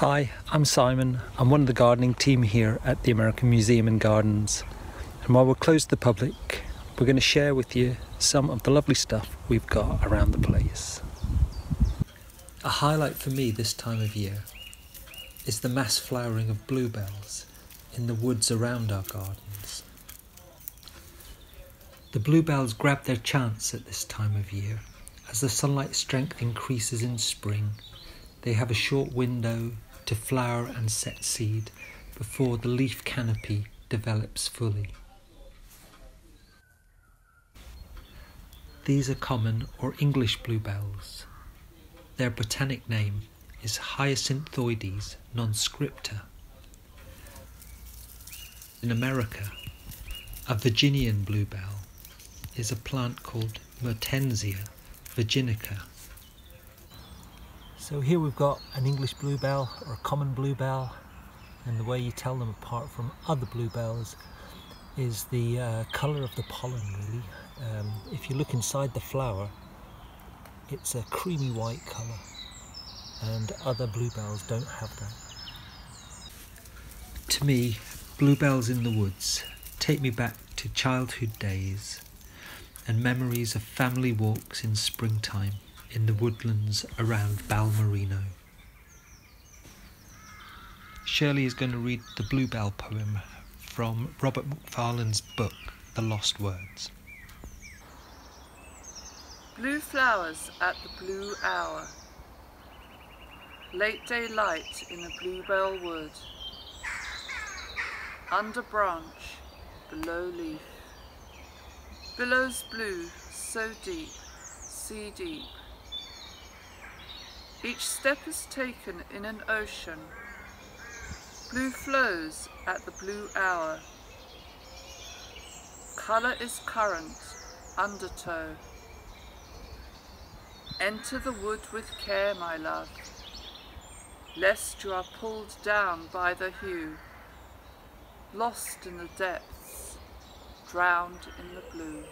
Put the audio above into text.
Hi, I'm Simon. I'm one of the gardening team here at the American Museum and Gardens. And while we're closed to the public, we're going to share with you some of the lovely stuff we've got around the place. A highlight for me this time of year is the mass flowering of bluebells in the woods around our gardens. The bluebells grab their chance at this time of year. As the sunlight strength increases in spring, they have a short window to flower and set seed before the leaf canopy develops fully. These are common or English bluebells. Their botanic name is Hyacinthoides nonscripta. In America, a Virginian bluebell is a plant called Mertensia virginica. So here we've got an English bluebell or a common bluebell and the way you tell them apart from other bluebells is the uh, colour of the pollen really. Um, if you look inside the flower it's a creamy white colour and other bluebells don't have that. To me, bluebells in the woods take me back to childhood days and memories of family walks in springtime in the woodlands around Balmerino. Shirley is going to read the Bluebell poem from Robert Macfarlane's book, The Lost Words. Blue flowers at the blue hour. Late daylight in a bluebell wood. Under branch, below leaf. Billows blue, so deep, sea deep. Each step is taken in an ocean. Blue flows at the blue hour. Colour is current, undertow. Enter the wood with care, my love, lest you are pulled down by the hue, lost in the depths drowned in the blue.